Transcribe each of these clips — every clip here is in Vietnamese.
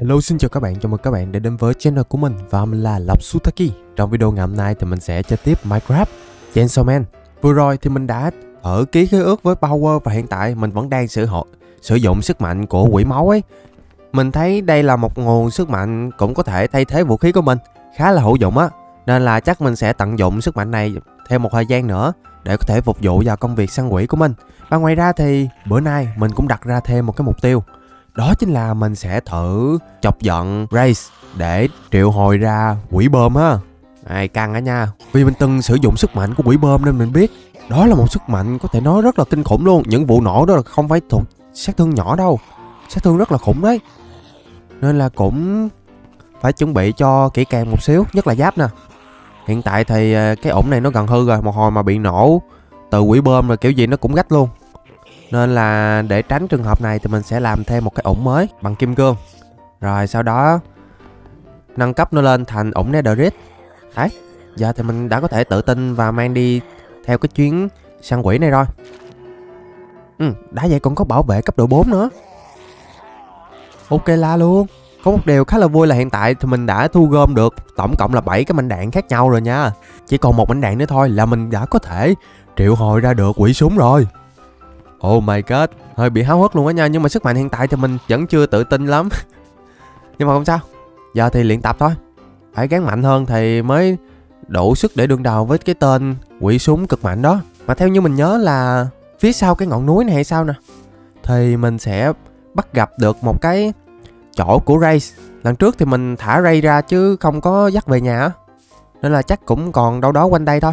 Hello xin chào các bạn, chào mừng các bạn đã đến với channel của mình và mình là Lộc Sutaki. Trong video ngày hôm nay thì mình sẽ chơi tiếp Minecraft Chainsaw Man. Vừa rồi thì mình đã ở ký khế ước với Power và hiện tại mình vẫn đang sử hộ sử dụng sức mạnh của quỷ máu ấy. Mình thấy đây là một nguồn sức mạnh cũng có thể thay thế vũ khí của mình Khá là hữu dụng á. Nên là chắc mình sẽ tận dụng sức mạnh này thêm một thời gian nữa Để có thể phục vụ vào công việc săn quỷ của mình. Và ngoài ra thì bữa nay mình cũng đặt ra thêm một cái mục tiêu đó chính là mình sẽ thử chọc giận Race để triệu hồi ra quỷ bơm ha. Ai căng á nha. Vì mình từng sử dụng sức mạnh của quỷ bơm nên mình biết Đó là một sức mạnh có thể nói rất là kinh khủng luôn. Những vụ nổ đó là không phải thuộc sát thương nhỏ đâu. Sát thương rất là khủng đấy. Nên là cũng phải chuẩn bị cho kỹ càng một xíu, Nhất là giáp nè. Hiện tại thì à, cái ổn này nó gần hư rồi, Một hồi mà bị nổ từ quỷ bơm rồi kiểu gì nó cũng gách luôn nên là để tránh trường hợp này thì mình sẽ làm thêm một cái ủng mới bằng kim cương. Rồi sau đó nâng cấp nó lên thành ủng netherite. Đấy, giờ thì mình đã có thể tự tin và mang đi theo cái chuyến săn quỷ này rồi. Ừ, đã vậy còn có bảo vệ cấp độ 4 nữa. Ok la luôn. Có một điều khá là vui là hiện tại thì mình đã thu gom được tổng cộng là 7 cái mảnh đạn khác nhau rồi nha. Chỉ còn một mảnh đạn nữa thôi là mình đã có thể triệu hồi ra được quỷ súng rồi. Oh my god, hơi bị háo hức luôn á nha Nhưng mà sức mạnh hiện tại thì mình vẫn chưa tự tin lắm. Nhưng mà không sao Giờ thì luyện tập thôi. Phải gắn mạnh hơn thì mới đủ sức để đương đầu với cái tên quỷ súng cực mạnh đó. Mà theo như mình nhớ là phía sau cái ngọn núi này hay sao nè Thì mình sẽ bắt gặp được một cái chỗ của Ray. Lần trước thì mình thả Ray ra chứ không có dắt về nhà Nên là chắc cũng còn đâu đó quanh đây thôi.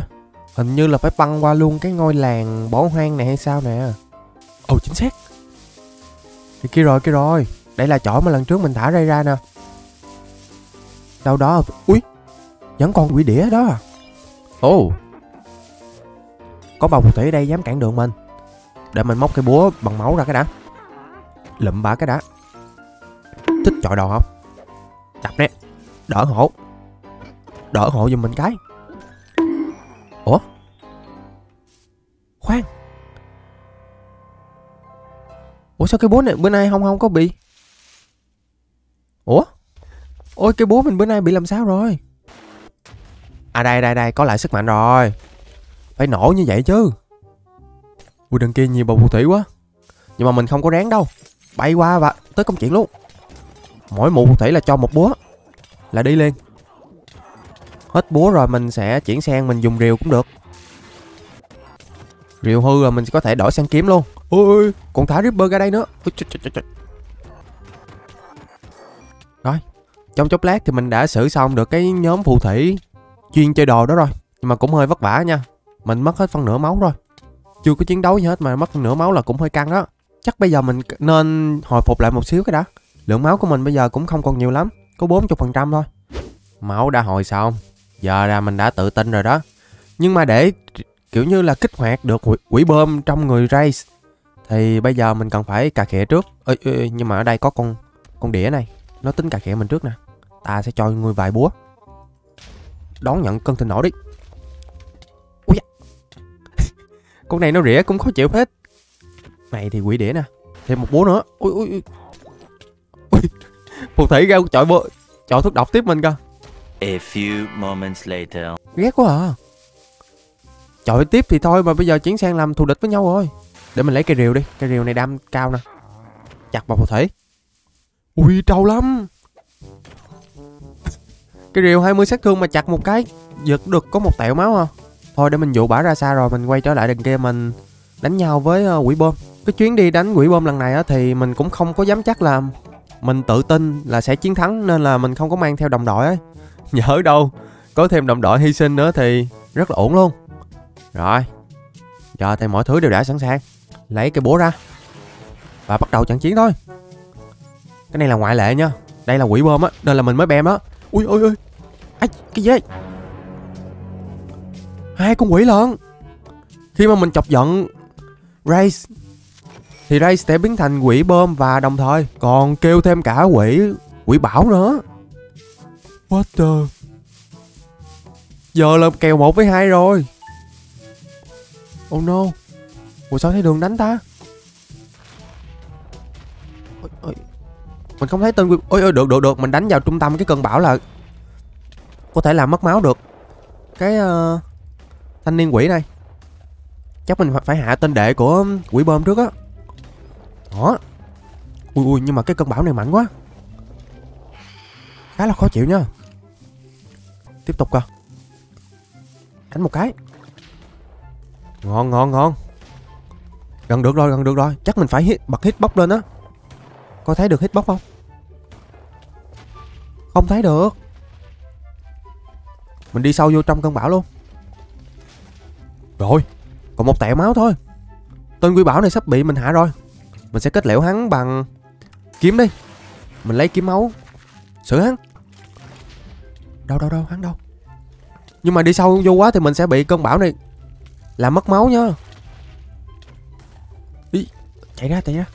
Hình như là phải băng qua luôn cái ngôi làng bỏ hoang này hay sao nè. Ồ oh, chính xác. Thì kia rồi kia rồi. Đây là chỗ mà lần trước mình thả ray ra nè. Đâu đó. Ui Vẫn còn quỷ đĩa đó à? Ồ. Oh. Có bầu phù thủy ở đây dám cản đường mình. Để mình móc cái búa bằng máu ra cái đã. Lụm bả cái đã. Thích chọi đầu không? Đập nè. Đỡ hộ. Đỡ hộ giùm mình cái. Ủa? Khoan. Ủa, sao cái búa này, bữa nay không không có bị? Ủa? Ôi, cái búa mình bữa nay bị làm sao rồi? À đây đây đây, có lại sức mạnh rồi. Phải nổ như vậy chứ. Ui, đằng kia nhiều bầu phù thủy quá. Nhưng mà mình không có ráng đâu. Bay qua và tới công chuyện luôn. Mỗi mụ phù thủy là cho một búa. Là đi liền. Hết búa rồi mình sẽ chuyển sang mình dùng rìu cũng được. Rìu hư rồi mình có thể đổi sang kiếm luôn. Ôi còn thả Ripper ra đây nữa. Ôi, trời, trời, trời. Rồi Trong chốc lát thì mình đã xử xong được cái nhóm phù thủy Chuyên chơi đồ đó rồi. Nhưng mà cũng hơi vất vả nha. Mình mất hết phân nửa máu rồi. Chưa có chiến đấu gì hết mà mất phân nửa máu là cũng hơi căng đó. Chắc bây giờ mình nên hồi phục lại một xíu cái đã. Lượng máu của mình bây giờ cũng không còn nhiều lắm Có 40% thôi. Máu đã hồi xong Giờ ra mình đã tự tin rồi đó. Nhưng mà để kiểu như là kích hoạt được quỷ bơm trong người Race thì bây giờ mình cần phải cà khịa trước. Ê, ê, Nhưng mà ở đây có con con đĩa này. Nó tính cà khịa mình trước nè. Ta sẽ cho người vài búa. Đón nhận cơn thịnh nổ đi. Ui Con này nó rỉa cũng khó chịu hết. Này thì quỷ đĩa nè. Thêm một búa nữa. Ui ui ui, ui. Phù thủy ra chọi búa Chọi thuốc độc tiếp mình cơ A few moments later. Ghét quá à. Chọi tiếp thì thôi mà bây giờ chuyển sang làm thù địch với nhau rồi để mình lấy cây rìu đi. Cây rìu này đam cao nè. Chặt vào phù thủy Ui trâu lắm. Cây rìu 20 sát thương mà chặt một cái Giật được có một tẹo máu à. Thôi để mình dụ bả ra xa rồi Mình quay trở lại đằng kia mình đánh nhau với uh, quỷ bom. Cái chuyến đi đánh quỷ bom lần này á Thì mình cũng không có dám chắc là Mình tự tin là sẽ chiến thắng Nên là mình không có mang theo đồng đội ấy. Nhớ đâu Có thêm đồng đội hy sinh nữa thì rất là ổn luôn. Rồi Giờ thì mọi thứ đều đã sẵn sàng Lấy cái búa ra. Và bắt đầu trận chiến thôi. Cái này là ngoại lệ nha. Đây là quỷ bơm á, Nên là mình mới bem á. Ui ôi ôi ấy cái gì Hai con quỷ lợn. Khi mà mình chọc giận Race Thì Race sẽ biến thành quỷ bơm Và đồng thời còn kêu thêm cả quỷ Quỷ bảo nữa. What the? Giờ là kèo một với hai rồi. Oh no. Ủa sao thấy đường đánh ta? Ôi, ôi. Mình không thấy tên quỷ Ôi ôi được được được. Mình đánh vào trung tâm cái cơn bão là Có thể làm mất máu được. Cái uh, Thanh niên quỷ này. Chắc mình phải hạ tên đệ của quỷ bơm trước á. Đó. Ui ui nhưng mà cái cơn bão này mạnh quá. Khá là khó chịu nha. Tiếp tục coi. Đánh một cái. Ngon ngon ngon. Gần được rồi gần được rồi. Chắc mình phải hit, bật hitbox lên á. Có thấy được hitbox không? Không thấy được. Mình đi sâu vô trong cơn bão luôn. Rồi Còn một tẹo máu thôi. Tên quy bảo này sắp bị mình hạ rồi. Mình sẽ kết liễu hắn bằng Kiếm đi. Mình lấy kiếm máu. Xử hắn. Đâu đâu đâu hắn đâu? Nhưng mà đi sâu vô quá thì mình sẽ bị cơn bão này Làm mất máu nha Chạy ra chạy ra.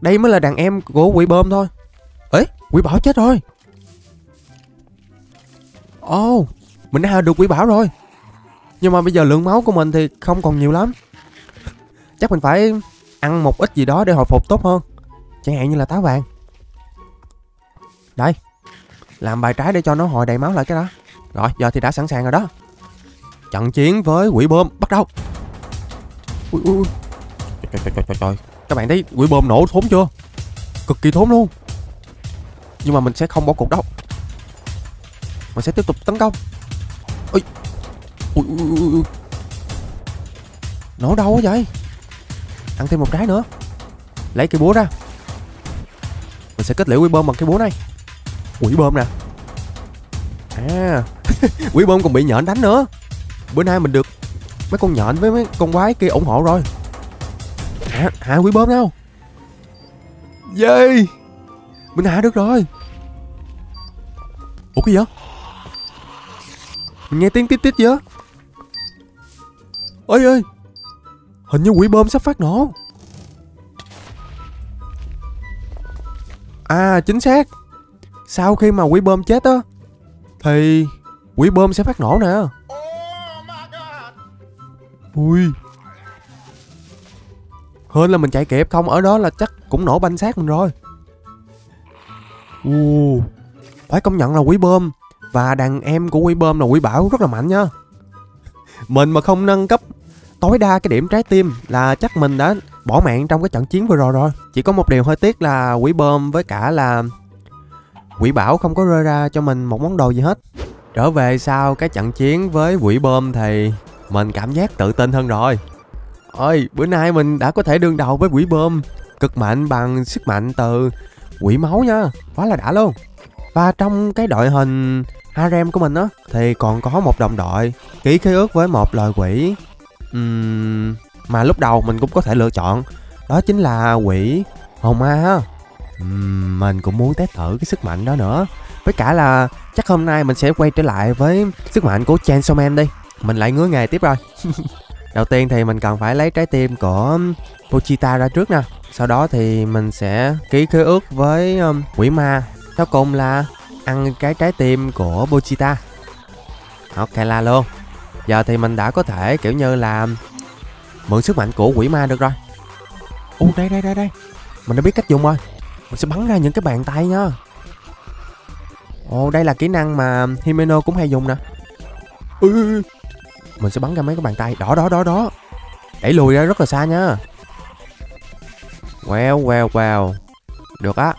Đây mới là đàn em của quỷ bơm thôi. Ấy quỷ bảo chết rồi. Ồ oh, Mình đã hạ được quỷ bảo rồi. Nhưng mà bây giờ lượng máu của mình thì không còn nhiều lắm. Chắc mình phải ăn một ít gì đó để hồi phục tốt hơn. Chẳng hạn như là táo vàng. Đây Làm bài trái để cho nó hồi đầy máu lại cái đó. Rồi giờ thì đã sẵn sàng rồi đó. Trận chiến với quỷ bơm bắt đầu. Ui ui. Trời trời trời trời trời. Các bạn thấy quỷ bơm nổ thốn chưa? Cực kỳ thốn luôn. Nhưng mà mình sẽ không bỏ cuộc đâu. Mình sẽ tiếp tục tấn công. Ui Ui ui ui Nổ đâu quá vậy? Ăn thêm một trái nữa. Lấy cây búa ra. Mình sẽ kết liễu quỷ bơm bằng cái búa này. Quỷ bơm nè. À. Quỷ bơm còn bị nhện đánh nữa. Bữa nay mình được Mấy con nhện với mấy con quái kia ủng hộ rồi. Hạ, hạ quỷ bơm đâu? Dây Mình hạ được rồi. Ủa cái gì vậy? Mình nghe tiếng tít tít vậy Ơi ơi Hình như quỷ bơm sắp phát nổ. À chính xác. Sau khi mà quỷ bơm chết á Thì quỷ bơm sẽ phát nổ nè. Ui hơn là mình chạy kịp không Ở đó là chắc cũng nổ banh xác mình rồi. Uh, Phải công nhận là quỷ bơm. Và đàn em của quỷ bơm là quỷ bảo rất là mạnh nha. Mình mà không nâng cấp tối đa cái điểm trái tim là chắc mình đã bỏ mạng trong cái trận chiến vừa rồi rồi. Chỉ có một điều hơi tiếc là quỷ bơm với cả là quỷ bảo không có rơi ra cho mình một món đồ gì hết. Trở về sau cái trận chiến với quỷ bơm thì mình cảm giác tự tin hơn rồi ơi, bữa nay mình đã có thể đương đầu với quỷ bơm. Cực mạnh bằng sức mạnh từ quỷ máu nha quá là đã luôn. Và trong cái đội hình harem của mình á thì còn có một đồng đội ký khế ước với một loài quỷ Uhm, mà lúc đầu mình cũng có thể lựa chọn. Đó chính là quỷ hồn ma ha. Uhm, mình cũng muốn test thử cái sức mạnh đó nữa. Với cả là chắc hôm nay mình sẽ quay trở lại với sức mạnh của Chainsaw Man đi. Mình lại ngứa nghề tiếp rồi. đầu tiên thì mình cần phải lấy trái tim của um, Pochita ra trước nè. Sau đó thì mình sẽ ký khế ước với um, quỷ ma. Sau cùng là ăn cái trái tim của Pochita. Ok là luôn. Giờ thì mình đã có thể kiểu như là um, Mượn sức mạnh của quỷ ma được rồi. Ô đây đây đây đây. Mình đã biết cách dùng rồi. Mình sẽ bắn ra những cái bàn tay nha Ồ đây là kỹ năng mà um, Himeno cũng hay dùng nè. Mình sẽ bắn ra mấy cái bàn tay. Đó đó đó đó. Đẩy lùi ra rất là xa nha. Wow wow wow Được á.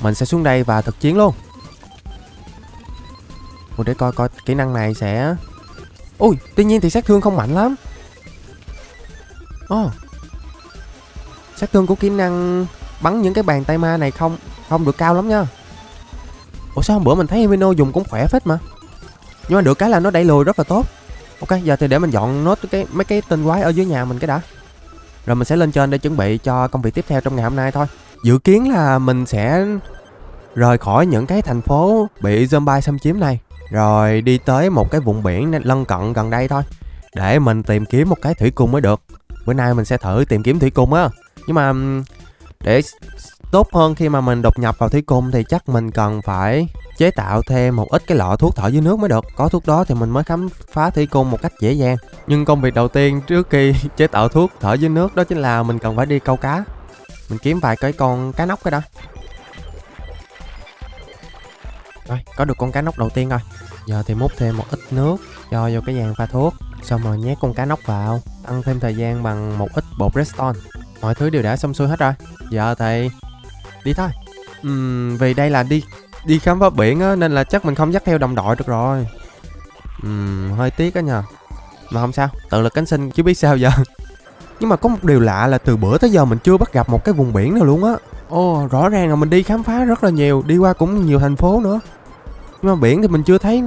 Mình sẽ xuống đây và thực chiến luôn. Ủa để coi coi kỹ năng này sẽ Ui, tuy nhiên thì sát thương không mạnh lắm. Ồ. Oh. Sát thương của kỹ năng bắn những cái bàn tay ma này không không được cao lắm nha. Ủa sao hôm bữa mình thấy Emino dùng cũng khỏe phết mà? Nhưng mà được cái là nó đẩy lùi rất là tốt. Ok, giờ thì để mình dọn nốt cái, mấy cái tên quái ở dưới nhà mình cái đã. Rồi mình sẽ lên trên để chuẩn bị cho công việc tiếp theo trong ngày hôm nay thôi. Dự kiến là mình sẽ rời khỏi những cái thành phố bị zombie xâm chiếm này, rồi đi tới một cái vùng biển lân cận gần đây thôi, Để mình tìm kiếm một cái thủy cung mới được. Bữa nay mình sẽ thử tìm kiếm thủy cung á. Nhưng mà để tốt hơn khi mà mình đột nhập vào thủy cung thì chắc mình cần phải chế tạo thêm một ít cái lọ thuốc thở dưới nước mới được. Có thuốc đó thì mình mới khám phá thủy cung một cách dễ dàng. Nhưng công việc đầu tiên trước khi chế tạo thuốc thở dưới nước đó chính là mình cần phải đi câu cá. Mình kiếm vài cái con cá nóc cái đó. Rồi, có được con cá nóc đầu tiên rồi. Giờ thì múc thêm một ít nước Cho vô cái vàng pha thuốc Xong rồi nhét con cá nóc vào. Tăng thêm thời gian bằng một ít bột redstone. Mọi thứ đều đã xong xuôi hết rồi. Giờ thì đi thôi. Uhm, Vì đây là đi đi khám phá biển á Nên là chắc mình không dắt theo đồng đội được rồi. Uhm, hơi tiếc á nhờ. Mà không sao, tự lực cánh sinh chứ biết sao giờ. Nhưng mà có một điều lạ là từ bữa tới giờ mình chưa bắt gặp một cái vùng biển nào luôn á. Ồ, rõ ràng là mình đi khám phá rất là nhiều Đi qua cũng nhiều thành phố nữa. Nhưng mà biển thì mình chưa thấy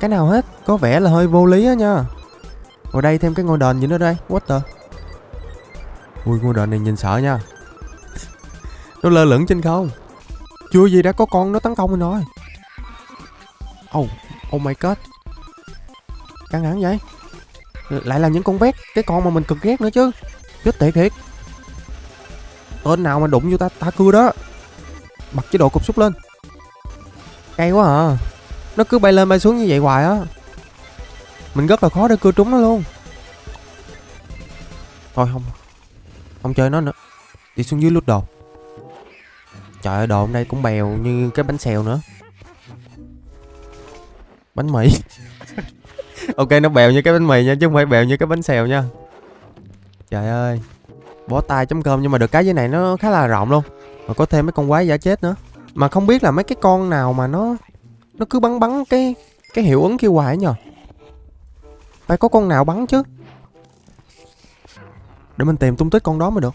cái nào hết Có vẻ là hơi vô lý á nha. Ở đây thêm cái ngôi đền gì nữa đây What the? Ui ngôi đền này nhìn sợ nha. Nó lơ lửng trên không. Chưa gì đã có con nó tấn công mình rồi. Oh, oh my god. Căng thẳng vậy? Lại là những con vét Cái con mà mình cực ghét nữa chứ. Chết tệ thiệt. Tên nào mà đụng vô ta ta cưa đó. Bật chế độ cục xúc lên. Cay quá à. Nó cứ bay lên bay xuống như vậy hoài á. Mình rất là khó để cưa trúng nó luôn. Thôi không Không chơi nó nữa. Đi xuống dưới lút đồ. Trời ơi, đồ hôm nay cũng bèo như cái bánh xèo nữa. Bánh mì. Ok, nó bèo như cái bánh mì nha, chứ không phải bèo như cái bánh xèo nha. Trời ơi. Bó tay chấm cơm nhưng mà được cái dưới này nó khá là rộng luôn. Mà có thêm mấy con quái giả chết nữa. Mà không biết là mấy cái con nào mà nó Nó cứ bắn bắn cái Cái hiệu ứng kia hoài nhờ. Phải có con nào bắn chứ? Để mình tìm tung tích con đó mới được.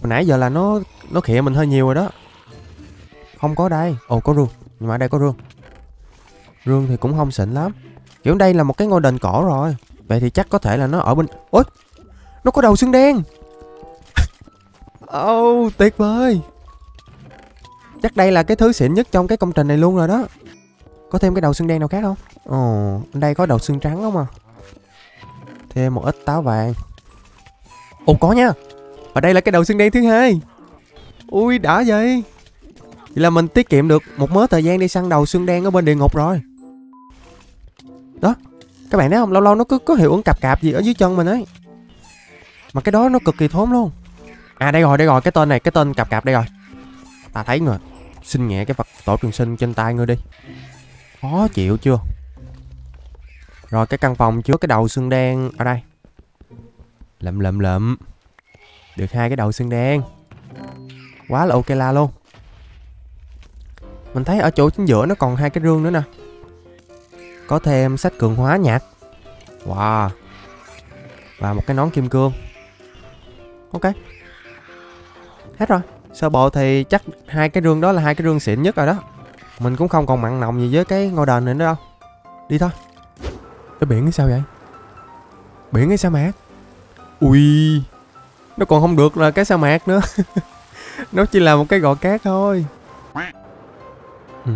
Hồi nãy giờ là nó nó khịa mình hơi nhiều rồi đó. Không có đây. Ồ có rương Nhưng mà ở đây có rương Rương thì cũng không xịn lắm. Kiểu đây là một cái ngôi đền cổ rồi. Vậy thì chắc có thể là nó ở bên Ôi! Nó có đầu xương đen! Oh tuyệt vời! Chắc đây là cái thứ xịn nhất trong cái công trình này luôn rồi đó. Có thêm cái đầu xương đen nào khác không? Ồ oh, đây có đầu xương trắng không à? Thêm một ít táo vàng. Ồ có nha! Và đây là cái đầu xương đen thứ hai. Ui, đã vậy. Vậy là mình tiết kiệm được một mớ thời gian đi săn đầu xương đen ở bên địa ngục rồi. Đó, Các bạn thấy không? Lâu lâu nó cứ có hiệu ứng cạp cạp gì ở dưới chân mình ấy. Mà cái đó nó cực kỳ thốn luôn. À đây rồi đây rồi, Cái tên này, cái tên cạp cạp đây rồi. Ta thấy rồi Xin nhẹ cái vật tổ trường sinh trên tay ngươi đi. Khó chịu chưa? Rồi, cái căn phòng chứa cái đầu xương đen ở đây. Lậm lậm lậm Được hai cái đầu xương đen. Quá là ok la luôn. Mình thấy ở chỗ chính giữa nó còn hai cái rương nữa nè. Có thêm sách cường hóa nhạc. Wow. Và một cái nón kim cương. Ok. Hết rồi. Sơ bộ thì chắc hai cái rương đó là hai cái rương xịn nhất rồi đó. Mình cũng không còn mặn nồng gì với cái ngôi đền này nữa đâu. Đi thôi. Cái biển cái sao vậy? Biển cái sa mạc Ui. Nó còn không được là cái sa mạc nữa. Nó chỉ là một cái gò cát thôi. Ừ.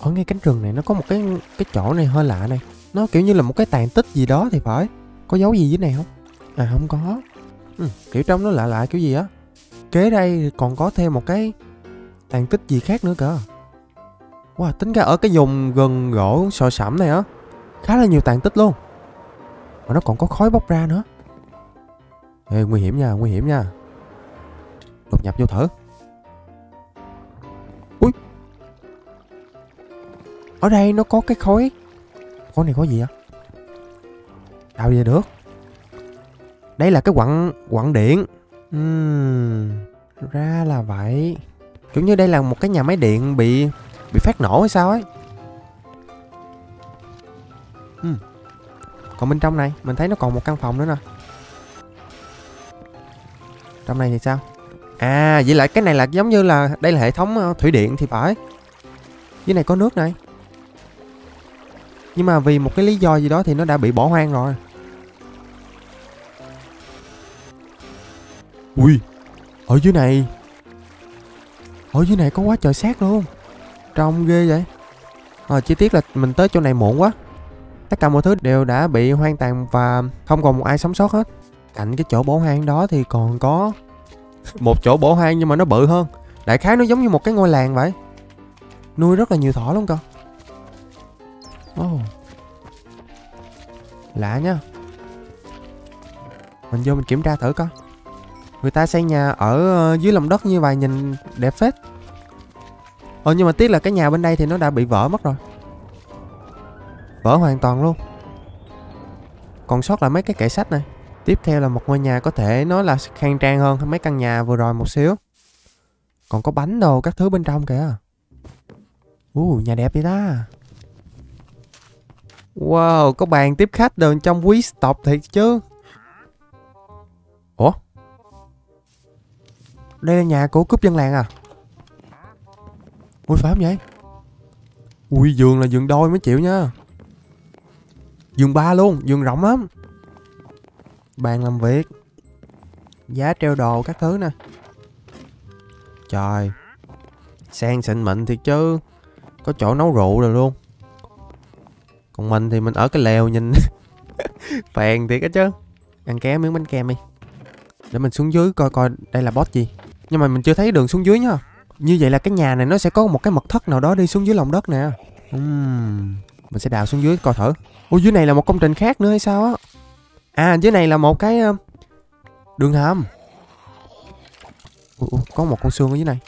Ở ngay cánh rừng này nó có một cái cái chỗ này hơi lạ này. Nó kiểu như là một cái tàn tích gì đó thì phải. Có dấu gì dưới này không? À không có. Ừ, Kiểu trong nó lạ lạ kiểu gì á? Kế đây còn có thêm một cái tàn tích gì khác nữa cơ. Wow tính ra ở cái vùng gần gỗ sò sẩm này á Khá là nhiều tàn tích luôn. Mà nó còn có khói bốc ra nữa. Ê nguy hiểm nha nguy hiểm nha Đột nhập vô thở. Ui Ở đây nó có cái khói Khói này có gì á Đào về được. Đây là cái quặng quặng điện. Uhm, Ra là vậy. Kiểu như đây là một cái nhà máy điện bị Bị phát nổ hay sao ấy. Uhm. Còn bên trong này Mình thấy nó còn một căn phòng nữa nè. Trong này thì sao? À vậy lại cái này là giống như là Đây là hệ thống ờ, thủy điện thì phải. Dưới này có nước này. Nhưng mà vì một cái lý do gì đó Thì nó đã bị bỏ hoang rồi. Ui Ở dưới này. Ở dưới này có quá trời xác luôn. Trông ghê vậy. À, Chi tiết là mình tới chỗ này muộn quá. Tất cả mọi thứ đều đã bị hoang tàn Và không còn một ai sống sót hết. Cạnh cái chỗ bỏ hoang đó thì còn có một chỗ bổ hoang nhưng mà nó bự hơn. Đại khái nó giống như một cái ngôi làng vậy. Nuôi rất là nhiều thỏ luôn con oh. lạ nha. Mình vô mình kiểm tra thử coi. Người ta xây nhà ở ờ, dưới lòng đất như vậy nhìn đẹp phết. Ờ nhưng mà tiếc là cái nhà bên đây thì nó đã bị vỡ mất rồi. Vỡ hoàn toàn luôn. Còn sót là mấy cái kệ sách này. Tiếp theo là một ngôi nhà có thể nói là khang trang hơn mấy căn nhà vừa rồi một xíu Còn có bánh đồ các thứ bên trong kìa Uh, nhà đẹp vậy ta Wow, có bàn tiếp khách đồ trong quý tộc thiệt chứ Ủa? Đây là nhà của cướp dân làng à? Ui phải không vậy? Ui giường là giường đôi mới chịu nha Giường ba luôn, giường rộng lắm Bàn làm việc. Giá treo đồ các thứ nè. Trời, Sang xịn mịn thiệt chứ. Có chỗ nấu rượu rồi luôn. Còn mình thì mình ở cái lều nhìn Phèn thiệt á chứ. Ăn ké miếng bánh kem đi. Để mình xuống dưới coi coi đây là boss gì. Nhưng mà mình chưa thấy đường xuống dưới nha Như vậy là cái nhà này nó sẽ có một cái mật thất nào đó đi xuống dưới lòng đất nè. Uhm. Mình sẽ đào xuống dưới coi thử. Ủa, dưới này là một công trình khác nữa hay sao á? À dưới này là một cái ờ, đường hầm. Ủa, ủa, Có một con xương ở dưới này.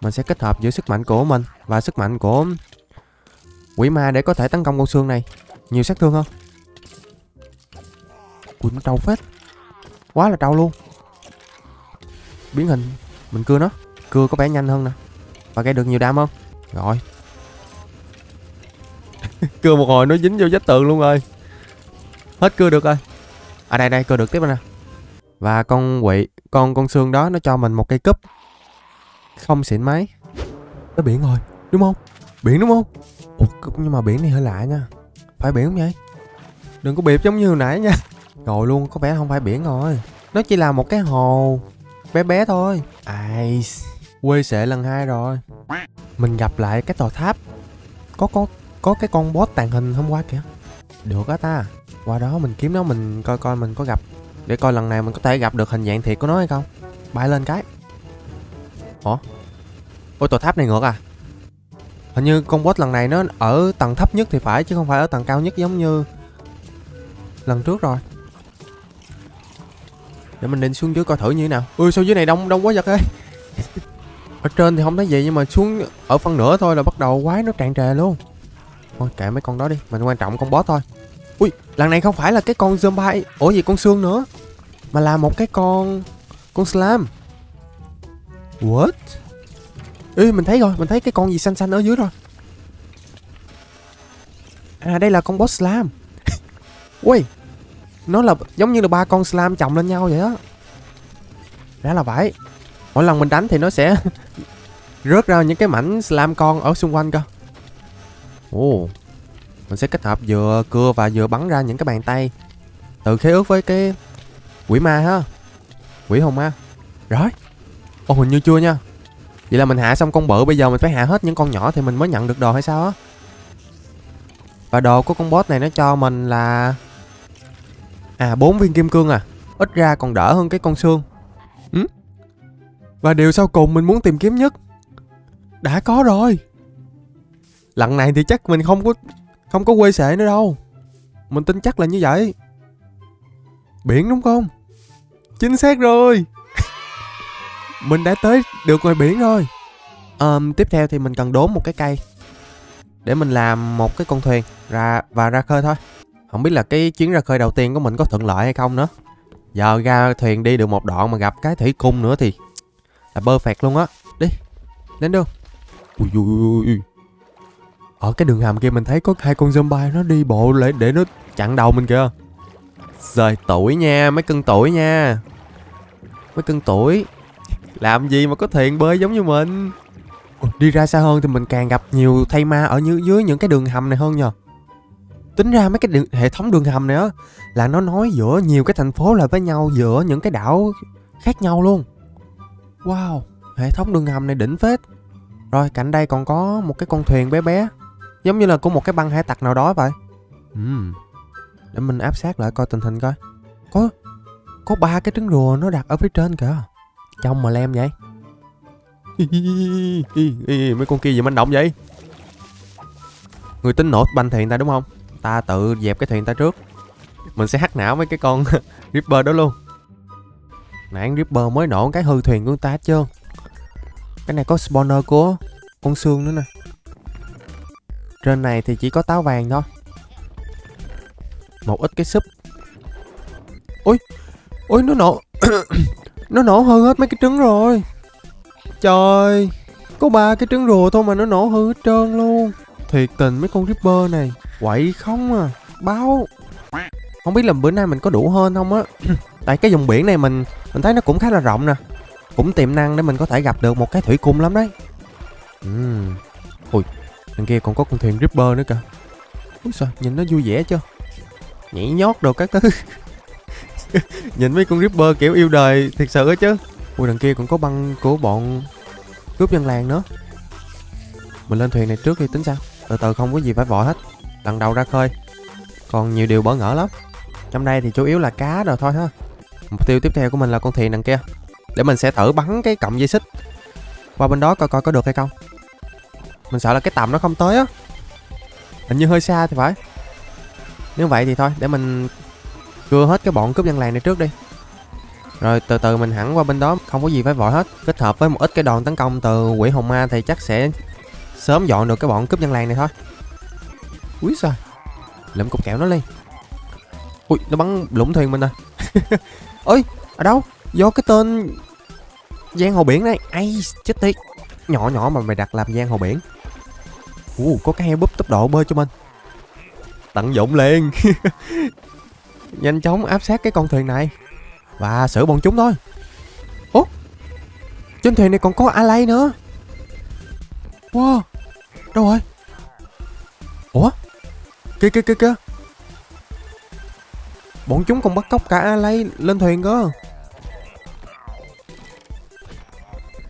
Mình sẽ kết hợp giữa sức mạnh của mình Và sức mạnh của quỷ ma để có thể tấn công con xương này. Nhiều sát thương không? Ui nó trâu phết. Quá là trâu luôn. Biến hình Mình cưa nó. Cưa có vẻ nhanh hơn nè. Và gây được nhiều đam không? Rồi. Cưa một hồi nó dính vô vách tường luôn rồi. Hết cưa được rồi. À đây đây, cưa được tiếp rồi nè Và con quỷ Con con xương đó nó cho mình một cây cúp. Không xịn mấy Tới biển rồi, Đúng không? Biển đúng không? Ủa, cúp nhưng mà biển này hơi lạ nha. Phải biển không vậy? Đừng có bịp giống như hồi nãy nha. Rồi luôn, có vẻ không phải biển rồi. Nó chỉ là một cái hồ, Bé bé thôi. Ai Quê sệ lần hai rồi. Mình gặp lại cái tòa tháp. Có có có cái con boss tàn hình hôm qua kìa. Được á ta. Qua đó mình kiếm nó, mình coi coi mình có gặp. Để coi lần này mình có thể gặp được hình dạng thiệt của nó hay không. Bay lên cái. Ủa? Ôi, tòa tháp này ngược à? Hình như con boss lần này nó ở tầng thấp nhất thì phải, Chứ không phải ở tầng cao nhất giống như Lần trước rồi. Để mình định xuống dưới coi thử như thế nào. Ui, sao dưới này đông đông quá giật ơi. Ở trên thì không thấy gì, nhưng mà xuống ở phân nửa thôi là bắt đầu quái nó tràn trề luôn. Thôi kệ mấy con đó đi Mình quan trọng con boss thôi. Ui, lần này không phải là cái con zombie. Ủa gì con xương nữa? Mà là một cái con Con slam What? Ê, mình thấy rồi, Mình thấy cái con gì xanh xanh ở dưới rồi. À đây là con boss slam Ui, Nó là giống như là ba con slam chồng lên nhau vậy á. Đó là vậy. Mỗi lần mình đánh thì nó sẽ Rớt ra những cái mảnh slam con ở xung quanh cơ. Ồ. Mình sẽ kết hợp vừa cưa và vừa bắn ra những cái bàn tay. Từ khế ước với cái Quỷ ma ha. Quỷ hồn ma. Rồi. Ô, hình như chưa nha. Vậy là mình hạ xong con bự, bây giờ mình phải hạ hết những con nhỏ thì mình mới nhận được đồ hay sao á? Và đồ của con boss này nó cho mình là À bốn viên kim cương à. Ít ra còn đỡ hơn cái con xương. Ừ? Và điều sau cùng mình muốn tìm kiếm nhất. Đã có rồi. Lần này thì chắc mình không có không có quê sệ nữa đâu. Mình tin chắc là như vậy. Biển đúng không? Chính xác rồi. Mình đã tới được ngoài biển rồi. Um, Tiếp theo thì mình cần đốn một cái cây Để mình làm một cái con thuyền ra Và ra khơi thôi. Không biết là cái chuyến ra khơi đầu tiên của mình có thuận lợi hay không nữa. Giờ ra thuyền đi được một đoạn mà gặp cái thủy cung nữa thì Là perfect luôn á. Đi Đến đường. Ui ui ui ở cái đường hầm kia mình thấy có hai con zombie nó đi bộ để, để nó chặn đầu mình kìa. Rồi tuổi nha Mấy cân tuổi nha. Mấy cân tuổi. Làm gì mà có thuyền bơi giống như mình? Đi ra xa hơn thì mình càng gặp nhiều thay ma ở như, dưới những cái đường hầm này hơn nhờ. Tính ra mấy cái đường, hệ thống đường hầm này á Là nó nói giữa nhiều cái thành phố lại với nhau Giữa những cái đảo khác nhau luôn. Wow Hệ thống đường hầm này đỉnh phết. Rồi cạnh đây còn có một cái con thuyền bé bé. Giống như là của một cái băng hải tặc nào đó vậy. Uhm. Để mình áp sát lại coi tình hình coi. Có Có ba cái trứng rùa nó đặt ở phía trên kìa. Trông mà lem vậy. Mấy con kia gì manh động vậy? Người tính nổ banh thuyền ta đúng không? Ta tự dẹp cái thuyền ta trước. Mình sẽ hắt não mấy cái con Ripper đó luôn. Nãy Ripper mới nổ cái hư thuyền của người ta hết trơn. Cái này có spawner của con xương nữa nè trên này thì chỉ có táo vàng thôi. Một ít cái súp. Ôi Ôi, nó nổ. Nó nổ hư hết mấy cái trứng rồi. Trời, Có ba cái trứng rùa thôi mà nó nổ hư hết trơn luôn. Thiệt tình mấy con Ripper này. Quậy không à. Báo. Không biết là bữa nay mình có đủ hơn không á. Tại cái vùng biển này mình Mình thấy nó cũng khá là rộng nè. Cũng tiềm năng để mình có thể gặp được một cái thủy cung lắm đấy. Ừm. Ui Đằng kia còn có con thuyền Ripper nữa kìa. Úi sao nhìn nó vui vẻ chưa? Nhảy nhót đồ các thứ. Nhìn mấy con Ripper kiểu yêu đời thiệt sự á chứ. Ui đằng kia còn có băng của bọn cướp dân làng nữa. Mình lên thuyền này trước đi, tính sao? Từ từ, không có gì phải vội hết. Lần đầu ra khơi. Còn nhiều điều bỡ ngỡ lắm. Trong đây thì chủ yếu là cá rồi thôi ha. Mục tiêu tiếp theo của mình là con thuyền đằng kia. Để mình sẽ thử bắn cái cọng dây xích. Qua bên đó coi coi có được hay không. Mình sợ là cái tầm nó không tới á. Hình như hơi xa thì phải. Nếu vậy thì thôi, để mình Cưa hết cái bọn cướp dân làng này trước đi. Rồi từ từ mình hẳn qua bên đó, Không có gì phải vội hết. Kết hợp với một ít cái đòn tấn công từ quỷ hồn ma Thì chắc sẽ sớm dọn được cái bọn cướp dân làng này thôi. Úi sao Lượm cục kẹo nó lên. Ui, nó bắn lũng thuyền mình rồi. Ôi, ở đâu? Do cái tên Giang hồ biển này. Ai chết tiệt. Nhỏ nhỏ mà mày đặt làm giang hồ biển. Ủa có cái heo búp tốc độ bơi cho mình. Tận dụng liền. Nhanh chóng áp sát cái con thuyền này. Và xử bọn chúng thôi. Ủa Trên thuyền này còn có Alay nữa. Wow, Đâu rồi? Ủa? Kìa kìa kìa kìa. Bọn chúng còn bắt cóc cả Alay lên thuyền cơ.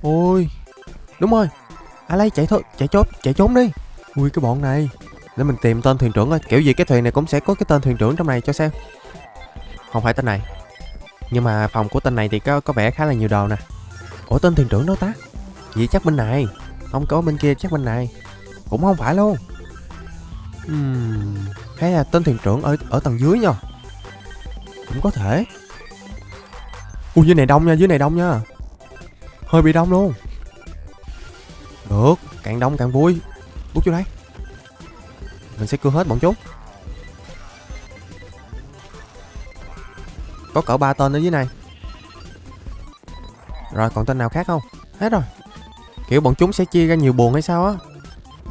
Ôi, Đúng rồi. Alay chạy thôi, Chạy trốn Chạy trốn đi. Ui cái bọn này. Để mình tìm tên thuyền trưởng coi. Kiểu gì cái thuyền này cũng sẽ có cái tên thuyền trưởng trong này cho xem. Không phải tên này. Nhưng mà phòng của tên này thì có có vẻ khá là nhiều đồ nè. Ủa tên thuyền trưởng đâu ta? Vậy chắc bên này. Không có bên kia chắc bên này. Cũng không phải luôn. Uhm, Hay là tên thuyền trưởng ở ở tầng dưới nha Cũng có thể. Ui dưới này đông nha dưới này đông nha. Hơi bị đông luôn. Được Càng đông càng vui. Bút vô đây. Mình sẽ cưa hết bọn chúng. Có cỡ ba tên ở dưới này. Rồi, còn tên nào khác không? Hết rồi. Kiểu bọn chúng sẽ chia ra nhiều buồn hay sao á?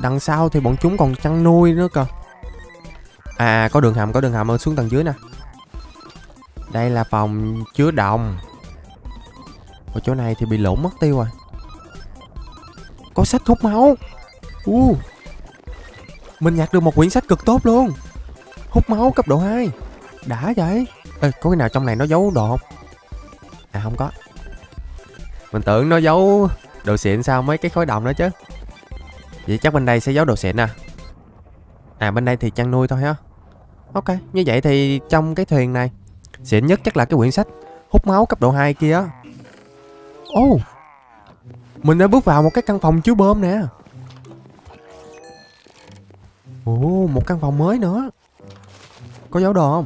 Đằng sau thì bọn chúng còn chăn nuôi nữa cơ. À có đường hầm, có đường hầm ở xuống tầng dưới nè. Đây là phòng chứa đồng. Ở chỗ này thì bị lộn mất tiêu rồi. Có sách hút máu. Uh. Mình nhặt được một quyển sách cực tốt luôn. Hút máu cấp độ 2 Đã vậy. Ê, có cái nào trong này nó giấu đồ không? À không có. Mình tưởng nó giấu đồ xịn sao mấy cái khối đồng đó chứ. Vậy chắc bên đây sẽ giấu đồ xịn à? À bên đây thì chăn nuôi thôi ha Ok như vậy thì trong cái thuyền này Xịn nhất chắc là cái quyển sách Hút máu cấp độ 2 kia Ồ oh, Mình đã bước vào một cái căn phòng chứa bơm nè. Ồ, một căn phòng mới nữa. Có dấu đồ không?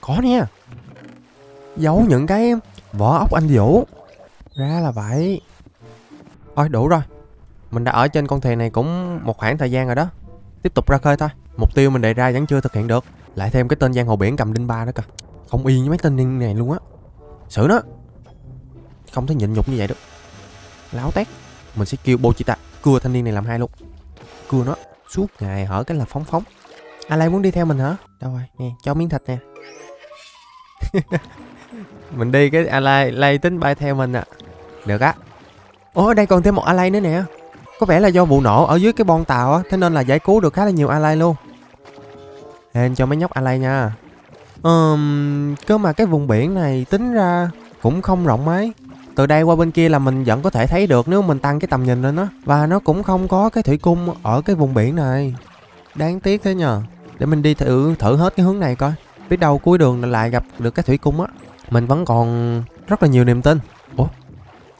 Có nè. Giấu những cái vỏ ốc anh vũ. Ra là vậy. Thôi đủ rồi. Mình đã ở trên con thuyền này cũng một khoảng thời gian rồi đó. Tiếp tục ra khơi thôi. Mục tiêu mình đề ra vẫn chưa thực hiện được. Lại thêm cái tên giang hồ biển cầm đinh ba nữa kìa. Không y với mấy tên này luôn á. Xử nó. Không thể nhịn nhục như vậy được. Láo tét. Mình sẽ kêu Bochita, Cưa thanh niên này làm hai luôn. Cưa nó. Suốt ngày hở cái là phóng phóng. À, Ai lại muốn đi theo mình hả? Đâu rồi? Nè cho miếng thịt nè. Mình đi cái Alay Lay tính bay theo mình à Được á. Ồ ở đây còn thêm một Alay nữa nè. Có vẻ là do vụ nổ ở dưới cái bon tàu á Thế nên là giải cứu được khá là nhiều Alay luôn. Hên cho mấy nhóc Alay nha. Um, Cơ mà cái vùng biển này tính ra cũng không rộng mấy từ đây qua bên kia là mình vẫn có thể thấy được nếu mình tăng cái tầm nhìn lên đó và nó cũng không có cái thủy cung ở cái vùng biển này. Đáng tiếc thế nhờ. Để mình đi thử thử hết cái hướng này coi. Biết đâu cuối đường lại gặp được cái thủy cung á. Mình vẫn còn rất là nhiều niềm tin. Ủa?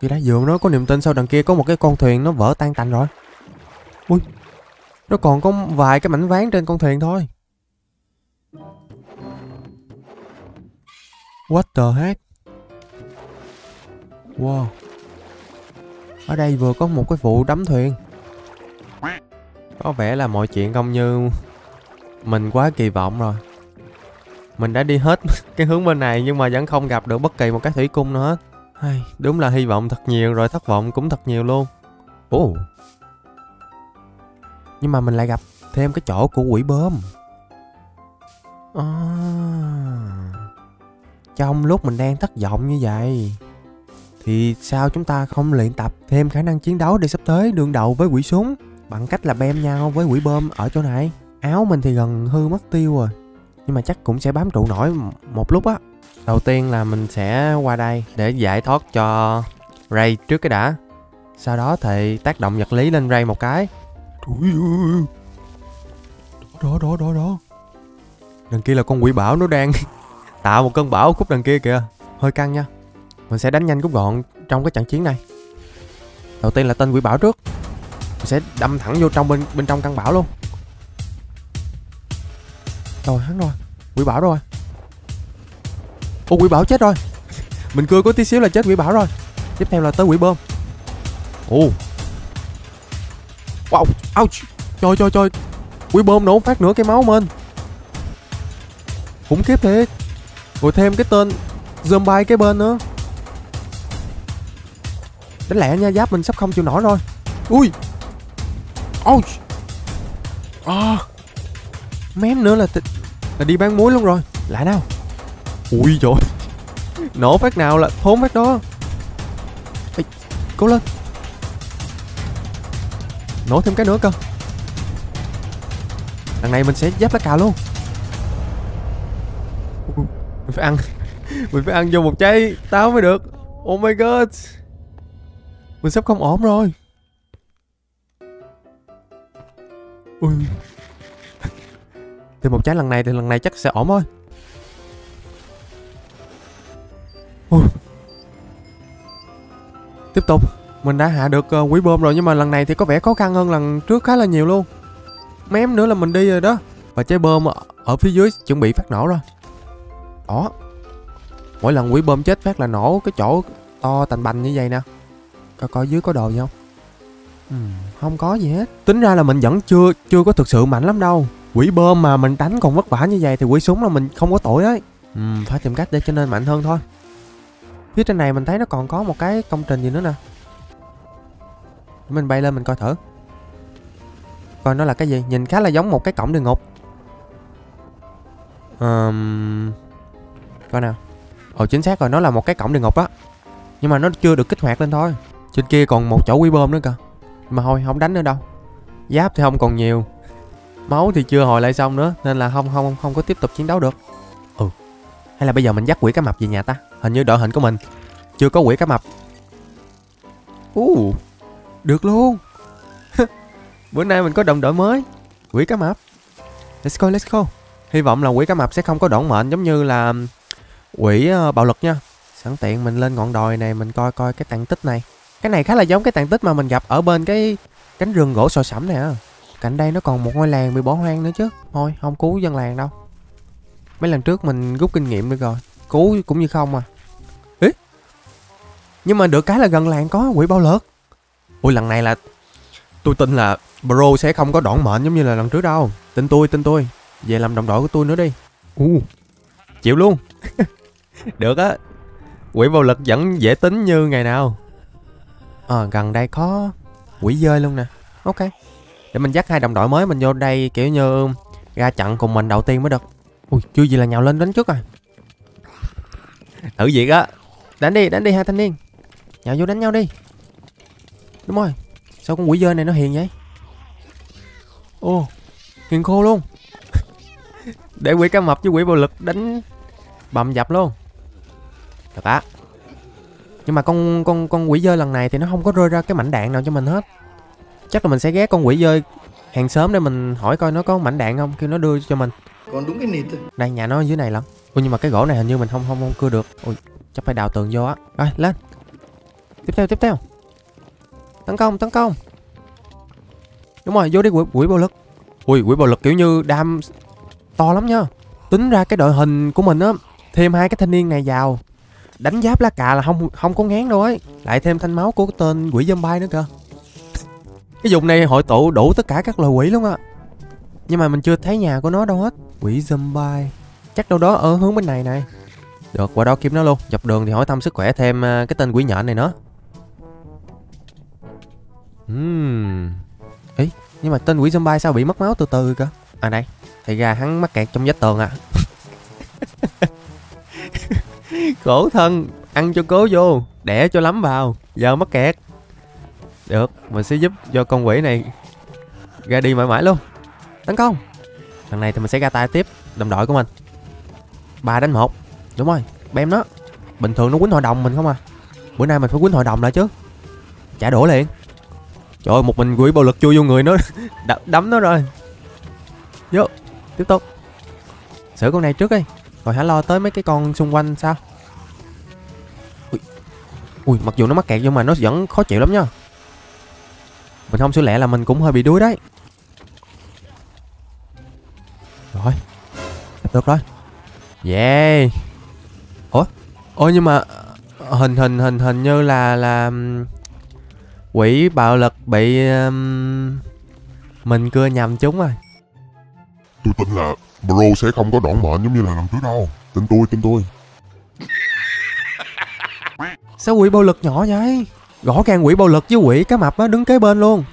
Gì đã dường nó có niềm tin sau đằng kia có một cái con thuyền nó vỡ tan tành rồi? Ui, nó còn có vài cái mảnh ván trên con thuyền thôi. What the heck? Wow. Ở đây vừa có một cái vụ đắm thuyền. Có vẻ là mọi chuyện không như Mình quá kỳ vọng rồi. Mình đã đi hết cái hướng bên này Nhưng mà vẫn không gặp được bất kỳ một cái thủy cung nào hết Hay, Đúng là hy vọng thật nhiều rồi thất vọng cũng thật nhiều luôn. Ồ. Nhưng mà mình lại gặp thêm cái chỗ của quỷ bơm. À, Trong lúc mình đang thất vọng như vậy. Thì sao chúng ta không luyện tập thêm khả năng chiến đấu để sắp tới đương đầu với quỷ súng? Bằng cách là bem nhau với quỷ bơm ở chỗ này. Áo mình thì gần hư mất tiêu rồi Nhưng mà chắc cũng sẽ bám trụ nổi một lúc á. Đầu tiên là mình sẽ qua đây để giải thoát cho Ray trước cái đã. Sau đó thì tác động vật lý lên Ray một cái. Trời ơi Đó đó đó đó Đằng kia là con quỷ bão nó đang tạo một cơn bão khúc đằng kia kìa. Hơi căng nha mình sẽ đánh nhanh rút gọn trong cái trận chiến này. Đầu tiên là tên quỷ bảo trước. Mình sẽ đâm thẳng vô trong bên bên trong căn bảo luôn. Rồi hắn rồi. Quỷ bảo rồi. Ô quỷ bảo chết rồi. Mình cưa có tí xíu là chết quỷ bảo rồi. Tiếp theo là tới quỷ bơm. Ồ Wow Ouch. Trời trời trời. Quỷ bơm nổ phát nửa cái máu mình. Khủng khiếp thế, Rồi thêm cái tên Zombie cái bên nữa. Đánh lẹ nha giáp mình sắp không chịu nổi rồi. Ui. Ouch. À. Mém nữa là Là đi bán muối luôn rồi. Lại nào. Ui trời Nổ phát nào là thốn phát đó. Ê, Cố lên. Nổ thêm cái nữa cơ. Lần này mình sẽ giáp lá cà luôn. Mình phải ăn. Mình phải ăn vô một trái táo mới được. Oh my god. Mình sắp không ổn rồi. Ui. Thêm một trái lần này thì lần này chắc sẽ ổn thôi. Ui. Tiếp tục. Mình đã hạ được uh, quý bơm rồi Nhưng mà lần này thì có vẻ khó khăn hơn lần trước khá là nhiều luôn. Mém nữa là mình đi rồi đó. Và trái bơm ở, phía dưới chuẩn bị phát nổ rồi. Đó. Mỗi lần quý bơm chết phát là nổ cái chỗ to tành bành như vậy nè. Coi coi dưới có đồ gì không? Ừ, Không có gì hết. Tính ra là mình vẫn chưa chưa có thực sự mạnh lắm đâu. Quỷ bơm mà mình đánh còn vất vả như vậy Thì quỷ súng là mình không có tội đấy ừ, Phải tìm cách để cho nên mạnh hơn thôi. Phía trên này mình thấy nó còn có một cái công trình gì nữa nè. Mình bay lên mình coi thử. Coi nó là cái gì? Nhìn khá là giống một cái cổng địa ngục. Um... Coi nào. Ồ chính xác rồi nó là một cái cổng địa ngục á. Nhưng mà nó chưa được kích hoạt lên thôi trên kia còn một chỗ quy bơm nữa cơ. Mà thôi không đánh nữa đâu. Giáp thì không còn nhiều. Máu thì chưa hồi lại xong nữa Nên là không không không có tiếp tục chiến đấu được. Ừ. Hay là bây giờ mình dắt quỷ cá mập về nhà ta. Hình như đội hình của mình. Chưa có quỷ cá mập. Uh, Được luôn. Bữa nay mình có đồng đội mới. Quỷ cá mập. Let's go let's go. Hy vọng là quỷ cá mập sẽ không có đoạn mệnh giống như là um, Quỷ ờ, bạo lực nha. Sẵn tiện mình lên ngọn đồi này Mình coi coi cái tàn tích này. Cái này khá là giống cái tàn tích mà mình gặp Ở bên cái cánh rừng gỗ sò sẫm này á. Cạnh đây nó còn một ngôi làng bị bỏ hoang nữa chứ. Thôi không cứu dân làng đâu. Mấy lần trước mình rút kinh nghiệm được rồi. Cứu cũng như không à. Ý? Nhưng mà được cái là gần làng có quỷ bao lợt. Ui lần này là Tôi tin là Bro sẽ không có đoạn mệnh giống như là lần trước đâu. Tin tôi tin tôi. Về làm đồng đội của tôi nữa đi. Uh, Chịu luôn. Được á. Quỷ bao lực vẫn dễ tính như ngày nào. Ờ à, gần đây có Quỷ dơi luôn nè. Ok. Để mình dắt hai đồng đội mới mình vô đây kiểu như Ra trận cùng mình đầu tiên mới được. Ui chưa gì là nhào lên đánh trước rồi. Thử việc á. Đánh đi đánh đi hai thanh niên. Nhào vô đánh nhau đi. Đúng rồi. Sao con quỷ dơi này nó hiền vậy? Ô Hiền khô luôn. Để quỷ cá mập với quỷ bạo lực đánh Bầm dập luôn. Được á. Nhưng mà con con con quỷ dơi lần này thì nó không có rơi ra cái mảnh đạn nào cho mình hết. Chắc là mình sẽ ghé con quỷ dơi hàng xóm để mình hỏi coi nó có mảnh đạn không khi nó đưa cho mình. Còn đúng cái nịt đây nhà nó ở dưới này lắm ui nhưng mà cái gỗ này hình như mình không không không cưa được. Ui chắc phải đào tường vô á. Rồi lên. Tiếp theo tiếp theo. Tấn công tấn công. Đúng rồi vô đi quỷ, quỷ bạo lực. Ui quỷ bạo lực kiểu như đam to lắm nha. Tính ra cái đội hình của mình á thêm hai cái thanh niên này vào đánh giáp lá cà là không không có ngán đâu ấy. Lại thêm thanh máu của tên quỷ zombie nữa cơ cái vùng này hội tụ đủ tất cả các loài quỷ luôn á. Nhưng mà mình chưa thấy nhà của nó đâu hết. Quỷ zombie. Chắc đâu đó ở hướng bên này này. Được qua đó kiếm nó luôn. Dọc đường thì hỏi thăm sức khỏe thêm à, cái tên quỷ nhện này nữa. Uhm. Ý, nhưng mà tên quỷ zombie sao bị mất máu từ từ cơ? À đây, thì ra hắn mắc kẹt trong vách tường à. Khổ thân, ăn cho cố vô, đẻ cho lắm vào, giờ mắc kẹt. Được, mình sẽ giúp cho con quỷ này ra đi mãi mãi luôn. Tấn công. Lần này thì mình sẽ ra tay tiếp đồng đội của mình. ba đánh một Đúng rồi, bem nó. Bình thường nó quýnh hội đồng mình không à. Bữa nay mình phải quýnh hội đồng lại chứ. Trả đũa liền. Trời ơi, một mình quỷ bạo lực chui vô người nó đ- đấm nó rồi. Vô, tiếp tục. Xử con này trước đi. Rồi hãy lo tới mấy cái con xung quanh sao. Ui, Ui mặc dù nó mắc kẹt nhưng mà nó vẫn khó chịu lắm nha. Mình không xử lẹ là mình cũng hơi bị đuối đấy. Rồi, được rồi. Yeah. Ủa? Ôi nhưng mà ờ, hình hình hình hình như là là quỷ bạo lực bị um, mình cưa nhầm chúng rồi Tôi tin là bro sẽ không có đoạn mệnh giống như là lần trước đâu. Tin tôi, tin tôi. sao quỷ bạo lực nhỏ vậy? Rõ ràng quỷ bạo lực với quỷ cá mập á đứng kế bên luôn.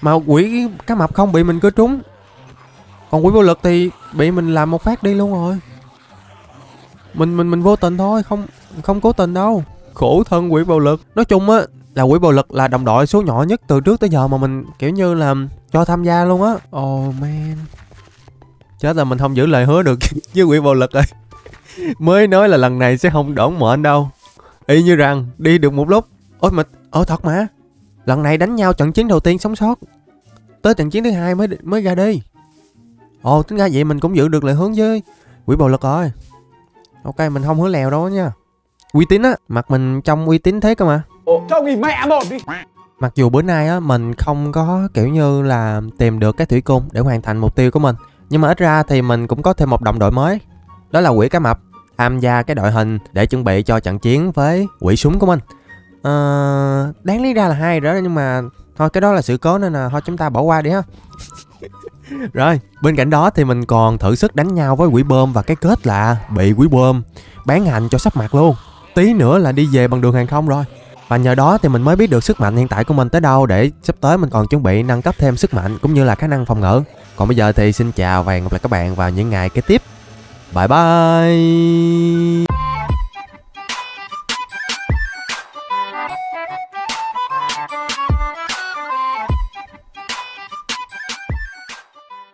Mà quỷ cá mập không bị mình cứ trúng. Còn quỷ bạo lực thì bị mình làm một phát đi luôn rồi. Mình mình mình vô tình thôi không không cố tình đâu. Khổ thân quỷ bạo lực. Nói chung á là quỷ bạo lực là đồng đội số nhỏ nhất từ trước tới giờ mà mình kiểu như là cho tham gia luôn á. Oh man chết là mình không giữ lời hứa được với quỷ bạo lực rồi. Mới nói là lần này sẽ không đỏng mệnh đâu. Y như rằng đi được một lúc. Ôi mà ờ thật mà. Lần này đánh nhau trận chiến đầu tiên sống sót. Tới trận chiến thứ hai mới mới ra đi. Ồ tính ra vậy mình cũng giữ được lời hướng với quỷ bạo lực rồi. Ok mình không hứa lèo đâu nha. Uy tín á mặt mình trong uy tín thế cơ mà. Cho nghỉ mẹ một đi. Mặc dù bữa nay á mình không có kiểu như là tìm được cái thủy cung để hoàn thành mục tiêu của mình nhưng mà ít ra thì mình cũng có thêm một đồng đội mới. Đó là quỷ cá mập Tham gia cái đội hình để chuẩn bị cho trận chiến với quỷ súng của mình. À, Đáng lý ra là hai rồi đó nhưng mà Thôi cái đó là sự cố nên là thôi chúng ta bỏ qua đi ha. Rồi bên cạnh đó thì mình còn thử sức đánh nhau với quỷ bơm Và cái kết là bị quỷ bơm bán hành cho sắp mặt luôn. Tí nữa là đi về bằng đường hàng không rồi. Và nhờ đó thì mình mới biết được sức mạnh hiện tại của mình tới đâu để sắp tới mình còn chuẩn bị nâng cấp thêm sức mạnh cũng như là khả năng phòng ngự. Còn bây giờ thì xin chào và hẹn gặp lại các bạn vào những ngày kế tiếp. Bye bye!